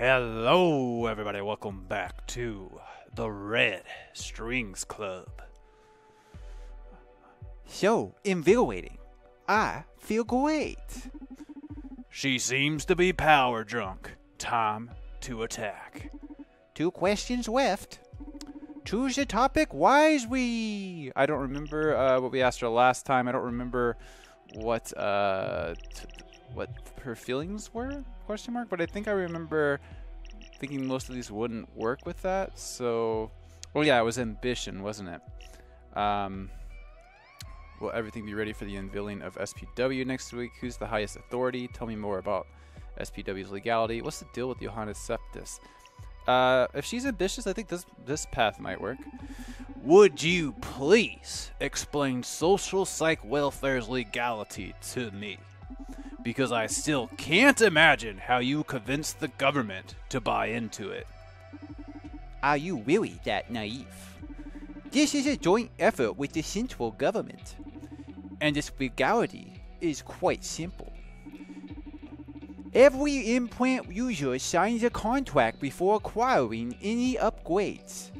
Hello, everybody. Welcome back to the Red Strings Club. So invigorating. I feel great. She seems to be power drunk. Time to attack. Two questions left. Choose a topic wise we. I don't remember uh, what we asked her last time. I don't remember what uh, t- what her feelings were question mark but i think i remember thinking most of these wouldn't work with that so well yeah it was ambition wasn't it? Um, will everything be ready for the unveiling of spw next week? Who's the highest authority? Tell me more about spw's legality. What's the deal with johannes septis? Uh, if she's ambitious i think this this path might work. Would you please explain social psych welfare's legality to me? Because I still can't imagine how you convinced the government to buy into it. Are you really that naive? This is a joint effort with the central government, and its legality is quite simple. Every implant user signs a contract before acquiring any upgrades.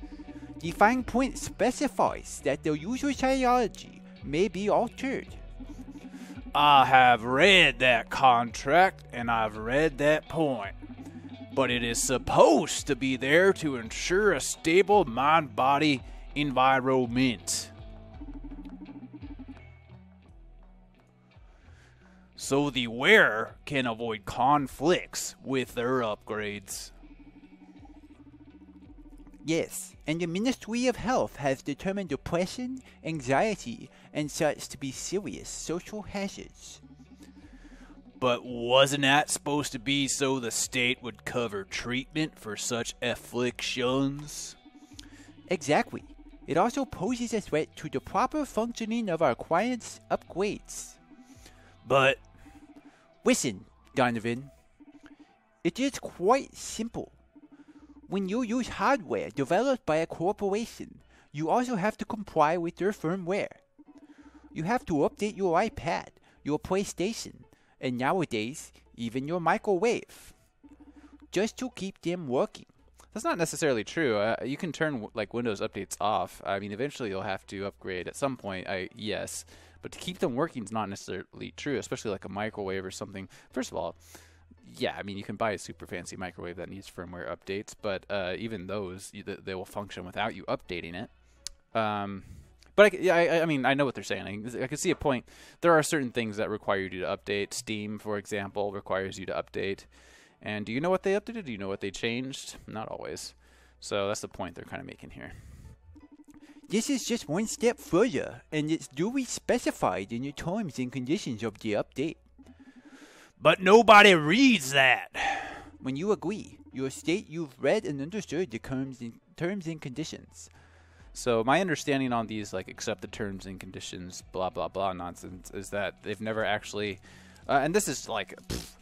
The fine print specifies that the user's ideology may be altered. I have read that contract and I've read that point. But it is supposed to be there to ensure a stable mind body environment. So the wearer can avoid conflicts with their upgrades. Yes, and the Ministry of Health has determined depression, anxiety, and such to be serious social hazards. But wasn't that supposed to be so the state would cover treatment for such afflictions? Exactly. It also poses a threat to the proper functioning of our clients' upgrades. But Listen, Donovan. It is quite simple. When you use hardware developed by a corporation, you also have to comply with their firmware. You have to update your iPad, your PlayStation, and nowadays, even your microwave. Just to keep them working. That's not necessarily true. Uh, you can turn like Windows updates off. I mean, eventually you'll have to upgrade at some point. I yes, but to keep them working is not necessarily true, especially like a microwave or something. First of all, yeah, I mean you can buy a super fancy microwave that needs firmware updates, but uh, even those they will function without you updating it. Um, but I, I, I mean I know what they're saying. I, I can see a point. There are certain things that require you to update. Steam, for example, requires you to update. And do you know what they updated? Do you know what they changed? Not always. So that's the point they're kind of making here. This is just one step further, and it's duly specified in the terms and conditions of the update. But nobody reads that. When you agree, you state you've read and understood the terms and, terms and conditions. So my understanding on these like accept the terms and conditions, blah blah blah nonsense is that they've never actually, uh, and this is like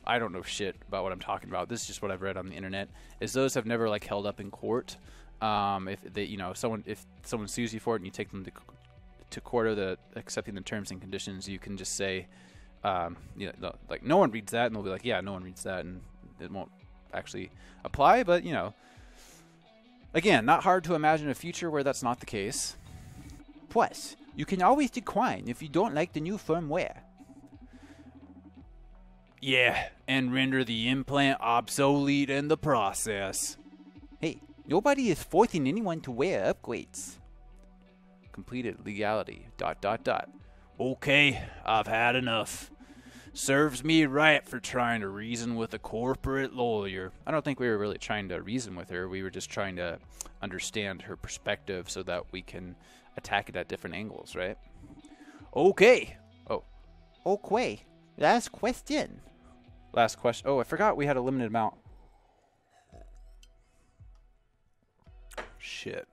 I don't know shit about what I'm talking about. This is just what I've read on the internet. Is those have never like held up in court. Um, if they, you know, someone if someone sues you for it and you take them to to court of the accepting the terms and conditions, you can just say, um, you know, like no one reads that, and they'll be like, yeah, no one reads that, and it won't actually apply. But you know, again, not hard to imagine a future where that's not the case. Plus, you can always decline if you don't like the new firmware. Yeah, and render the implant obsolete in the process. Hey, nobody is forcing anyone to wear upgrades. Completed legality. Dot dot dot. Okay, I've had enough. Serves me right for trying to reason with a corporate lawyer. I don't think we were really trying to reason with her. We were just trying to understand her perspective so that we can attack it at different angles, right? Okay, Oh. Okay, last question. Last question. Oh, I forgot we had a limited amount. Shit.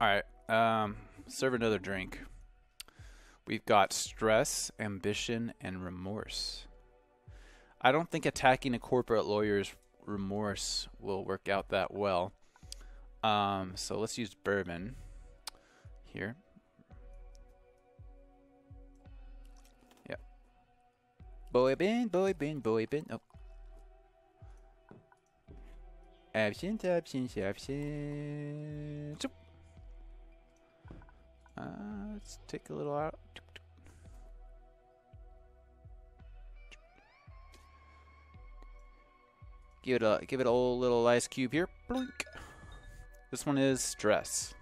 All right. Um, serve another drink. We've got stress, ambition, and remorse. I don't think attacking a corporate lawyer's remorse will work out that well. Um, so let's use bourbon here. Boy bin, boy bin, boy bin. Oh, Absent, absent, absent. Uh, let's take a little out. Give it a give it a little ice cube here. Blink. This one is stress.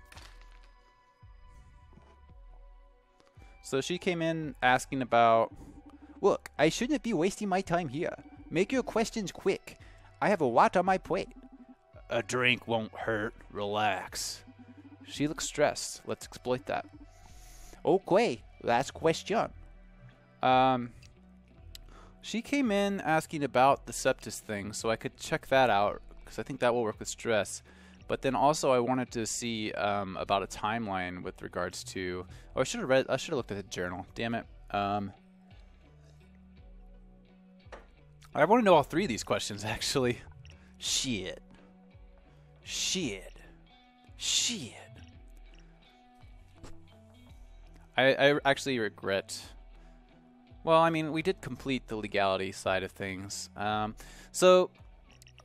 So she came in asking about. Look, I shouldn't be wasting my time here. Make your questions quick. I have a lot on my plate. A drink won't hurt. Relax. She looks stressed. Let's exploit that. Okay, last question. Um, she came in asking about the septus thing, so I could check that out because I think that will work with stress. But then also I wanted to see um, about a timeline with regards to. Oh, I should have read. I should have looked at the journal. Damn it. Um, I want to know all three of these questions actually. Shit. Shit. Shit. I, I actually regret. Well, I mean, we did complete the legality side of things. Um, so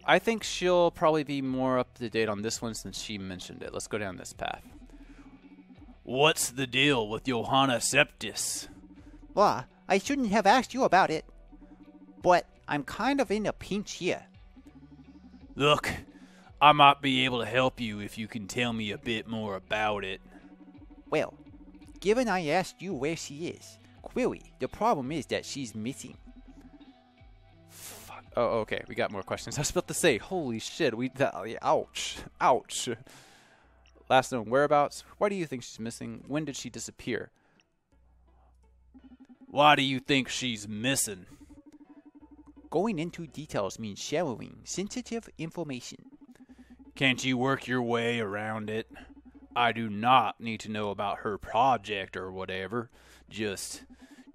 I think she'll probably be more up to date on this one since she mentioned it. Let's go down this path. What's the deal with Johanna Septis? Well, I shouldn't have asked you about it. But I'm kind of in a pinch here. Look, I might be able to help you if you can tell me a bit more about it. Well, given I asked you where she is, clearly the problem is that she's missing. Fuck. Oh, okay. We got more questions. I was about to say, holy shit. We. Ouch. Ouch. Last known whereabouts. Why do you think she's missing? When did she disappear? Why do you think she's missing? Going into details means sharing sensitive information. Can't you work your way around it? I do not need to know about her project or whatever. Just,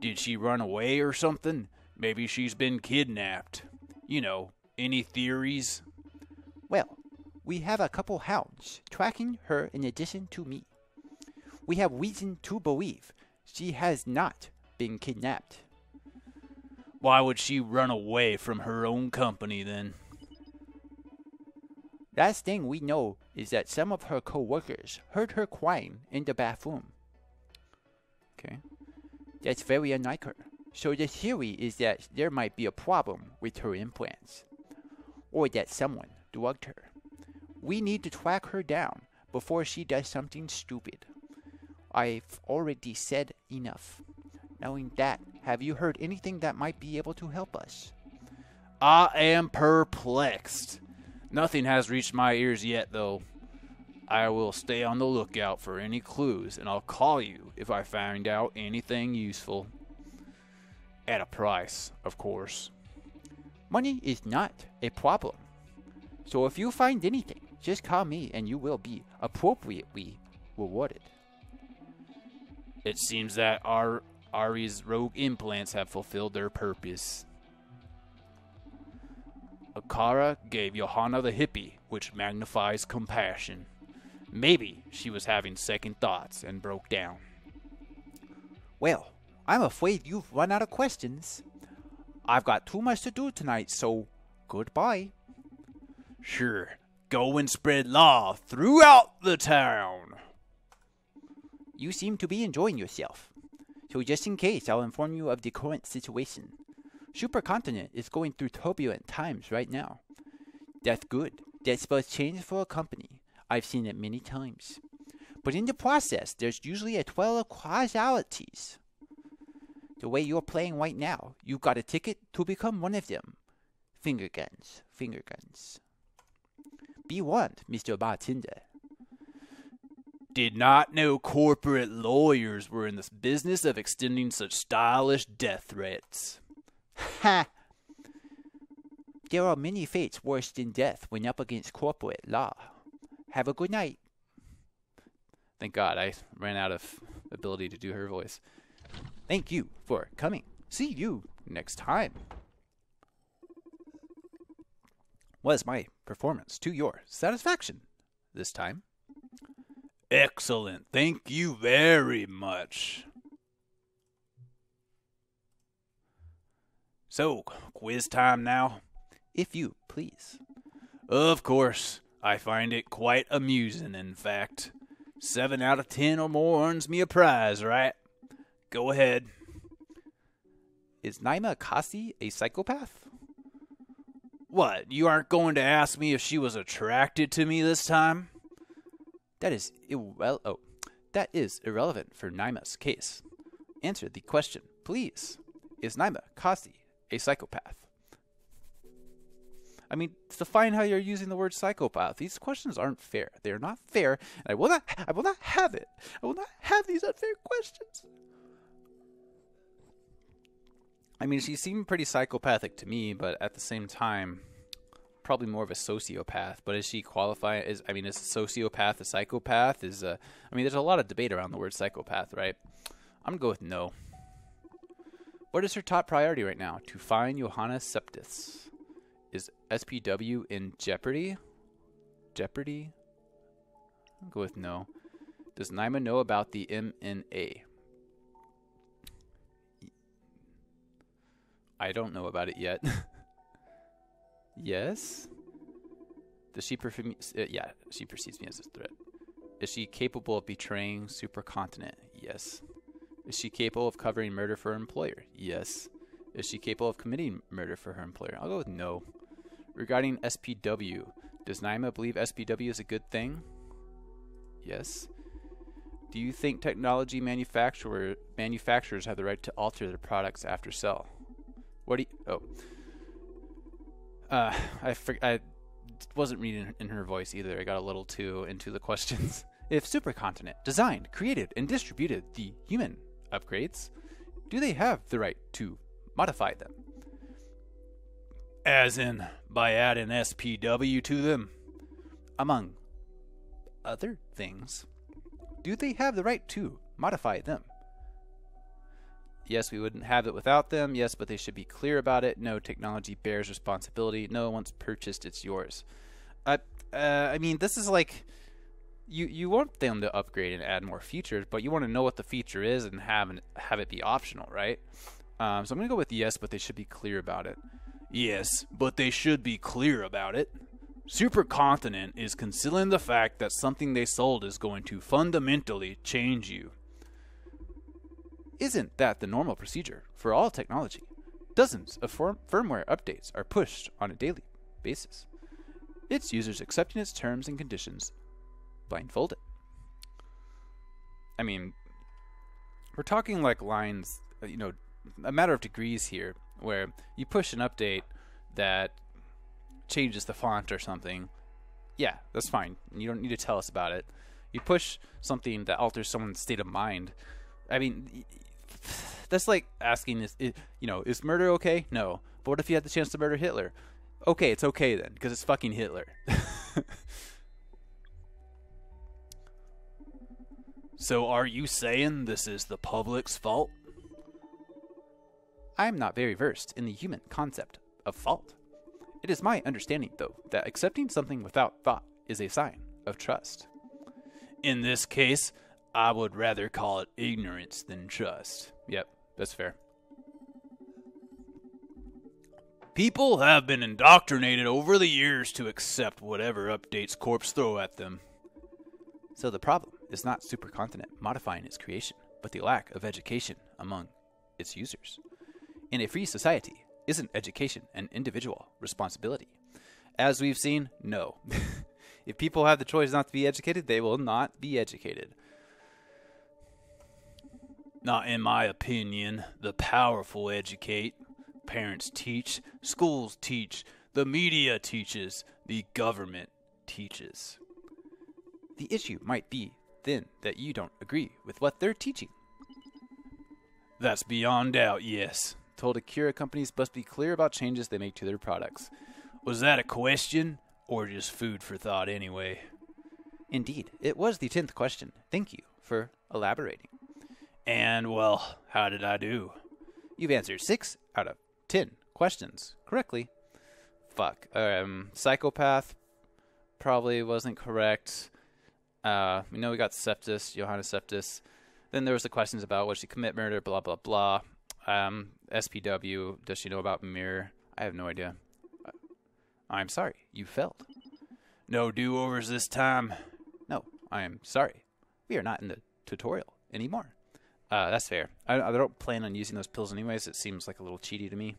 did she run away or something? Maybe she's been kidnapped. You know, any theories? Well, we have a couple hounds tracking her in addition to me. We have reason to believe she has not been kidnapped. Why would she run away from her own company then? Last thing we know is that some of her co-workers heard her crying in the bathroom. Okay. That's very unlike her. So the theory is that there might be a problem with her implants. Or that someone drugged her. We need to track her down before she does something stupid. I've already said enough. Knowing that, have you heard anything that might be able to help us? I am perplexed. Nothing has reached my ears yet, though. I will stay on the lookout for any clues, and I'll call you if I find out anything useful. At a price, of course. Money is not a problem. So if you find anything, just call me and you will be appropriately rewarded. It seems that our Ari's rogue implants have fulfilled their purpose. Akara gave Johanna the hippie, which magnifies compassion. Maybe she was having second thoughts and broke down. Well, I'm afraid you've run out of questions. I've got too much to do tonight, so goodbye. Sure, go and spread law throughout the town. You seem to be enjoying yourself. So just in case, I'll inform you of the current situation. Supercontinent is going through turbulent times right now. That's good. That spells change for a company. I've seen it many times. But in the process, there's usually a twirl of causalities. The way you're playing right now, you've got a ticket to become one of them. Finger guns, finger guns. Be warned, Mr. Bartender. Did not know corporate lawyers were in the business of extending such stylish death threats. Ha! There are many fates worse than death when up against corporate law. Have a good night. Thank God I ran out of ability to do her voice. Thank you for coming. See you next time. Was my performance to your satisfaction this time? Excellent. Thank you very much. So, quiz time now? If you please. Of course, I find it quite amusing, in fact. Seven out of ten or more earns me a prize, right? Go ahead. Is Naima Kasi a psychopath? What, you aren't going to ask me if she was attracted to me this time? That is well. Oh, that is irrelevant for Naima's case. Answer the question, please. Is Naima Kasi a psychopath? I mean, define how you're using the word psychopath. These questions aren't fair. They are not fair, and I will not. I will not have it. I will not have these unfair questions. I mean, she seemed pretty psychopathic to me, but at the same time, probably more of a sociopath. But is she qualify? Is I mean, is a sociopath a psychopath? Is a, I mean, there's a lot of debate around the word psychopath, right? I'm gonna go with no. What is her top priority right now? To find Johanna Septis. Is SPW in jeopardy? Jeopardy? I'll go with no. Does Naima know about the MNA? I don't know about it yet. yes? Does she perceive uh, yeah, she perceives me as a threat. Is she capable of betraying supercontinent? Yes. Is she capable of covering murder for her employer? Yes. Is she capable of committing murder for her employer? I'll go with no. Regarding SPW, does Naima believe SPW is a good thing? Yes. Do you think technology manufacturer manufacturers have the right to alter their products after sell? What do you? Oh, uh, I I wasn't reading in her voice either. I got a little too into the questions. if Supercontinent designed, created, and distributed the human upgrades, do they have the right to modify them? As in, by adding SPW to them? Among other things, do they have the right to modify them? Yes, we wouldn't have it without them. Yes, but they should be clear about it. No, technology bears responsibility. No, once purchased, it's yours. Uh, uh, I mean, this is like you you want them to upgrade and add more features, but you want to know what the feature is and have an, have it be optional, right? Um, so I'm gonna go with yes, but they should be clear about it. Yes, but they should be clear about it. Supercontinent is concealing the fact that something they sold is going to fundamentally change you. Isn't that the normal procedure for all technology? Dozens of firm- firmware updates are pushed on a daily basis. Its users accepting its terms and conditions blindfolded. I mean, we're talking like lines, uh, you know, a matter of degrees here, where you push an update that changes the font or something. Yeah, that's fine. You don't need to tell us about it. You push something that alters someone's state of mind. I mean, that's like asking is, you know is murder okay? No. But what if you had the chance to murder Hitler? Okay, it's okay then because it's fucking Hitler. so are you saying this is the public's fault? I'm not very versed in the human concept of fault. It is my understanding, though, that accepting something without thought is a sign of trust. In this case, I would rather call it ignorance than trust. Yep, that's fair. People have been indoctrinated over the years to accept whatever updates corps throw at them. So the problem is not supercontinent modifying its creation, but the lack of education among its users. In a free society, isn't education an individual responsibility? As we've seen, no. if people have the choice not to be educated, they will not be educated. Not in my opinion. The powerful educate. Parents teach. Schools teach. The media teaches. The government teaches. The issue might be, then, that you don't agree with what they're teaching. That's beyond doubt, yes. Told Akara companies must be clear about changes they make to their products. Was that a question? Or just food for thought, anyway? Indeed, it was the tenth question. Thank you for elaborating. And, well, how did I do? You've answered six out of ten questions correctly. Fuck. Um, psychopath probably wasn't correct. Uh, we know we got Septis, Johanna Septis. Then there was the questions about would she commit murder, blah blah blah. Um, SPW, does she know about Mirror? I have no idea. I'm sorry, you failed. No do overs this time. No, I am sorry. We are not in the tutorial anymore. Uh, that's fair. I, I don't plan on using those pills anyways. It seems like a little cheaty to me.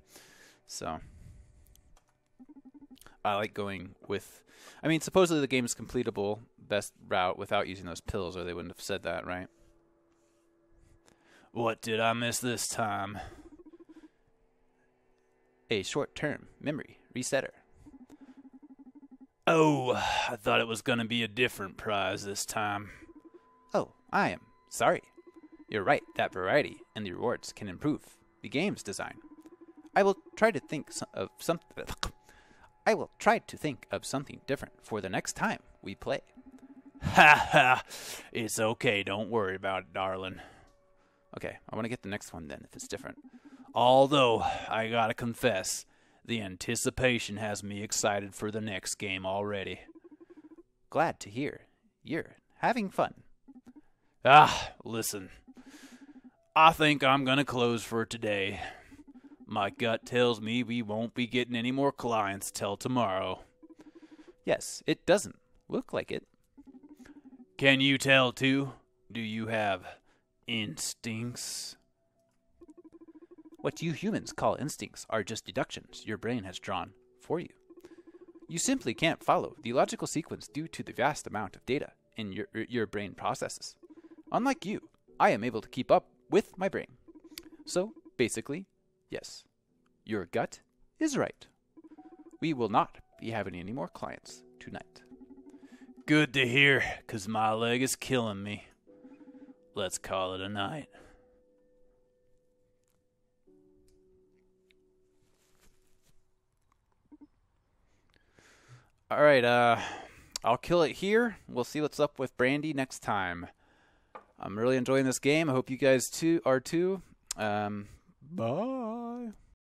So I like going with. I mean, supposedly the game is completable, best route without using those pills, or they wouldn't have said that, right? What did I miss this time? A short-term memory resetter. Oh, I thought it was going to be a different prize this time. Oh, I am sorry. You're right. That variety and the rewards can improve the game's design. I will try to think of something. I will try to think of something different for the next time we play. Ha ha! It's okay, don't worry about it, darling. Okay, I want to get the next one then if it's different. Although, I gotta confess, the anticipation has me excited for the next game already. Glad to hear you're having fun. Ah, listen. I think I'm gonna close for today. My gut tells me we won't be getting any more clients till tomorrow. Yes, it doesn't look like it. Can you tell too? Do you have instincts? What you humans call instincts are just deductions your brain has drawn for you. You simply can't follow the logical sequence due to the vast amount of data in your your brain processes. Unlike you, I am able to keep up with my brain. So, basically, yes, your gut is right. We will not be having any more clients tonight. Good to hear, because my leg is killing me. Let's call it a night. All right, uh, I'll kill it here. We'll see what's up with Brandy next time. I'm really enjoying this game. I hope you guys too are too. Um, Bye.